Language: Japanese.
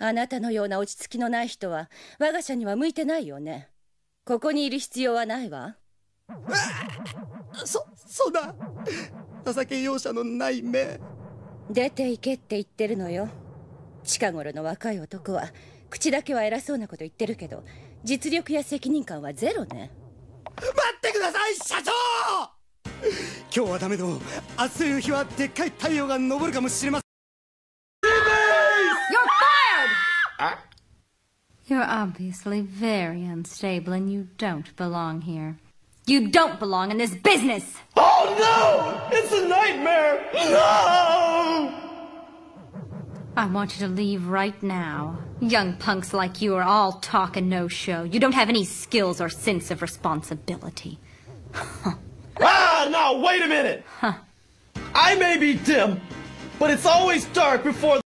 あなたのような落ち着きのない人は我が社には向いてないよね。ここにいる必要はないわ。そそんな情け容赦のない目。出て行けって言ってるのよ。近頃の若い男は。口だけは偉そうなこと言ってるけど実力や責任感はゼロね。待ってください社長！今日はダメでも明日という日はでっかい太陽が昇るかもしれません You're obviously very unstable and you don't belong here. You don't belong in this business! Oh no! It's a nightmare! No! I want you to leave right now. Young punks like you are all talk and no show. You don't have any skills or sense of responsibility. ah, now wait a minute! Huh. I may be dim, but it's always dark before